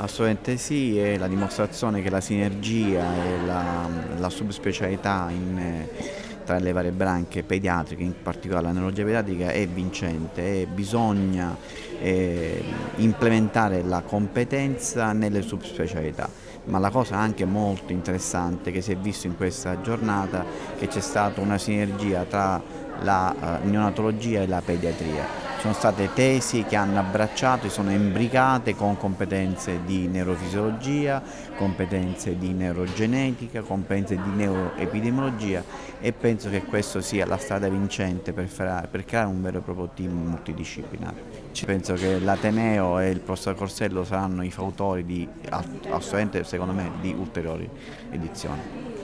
Assolutamente sì, è la dimostrazione che la sinergia e la, la subspecialità in, eh, tra le varie branche pediatriche, in particolare la neurologia pediatrica, è vincente e bisogna eh, implementare la competenza nelle subspecialità. Ma la cosa anche molto interessante che si è visto in questa giornata è che c'è stata una sinergia tra la uh, neonatologia e la pediatria sono state tesi che hanno abbracciato, sono imbricate con competenze di neurofisiologia, competenze di neurogenetica, competenze di neuroepidemiologia e penso che questa sia la strada vincente per, per creare un vero e proprio team multidisciplinare. Penso che l'Ateneo e il professor Corsello saranno i fautori di, assolutamente secondo me, di ulteriori edizioni.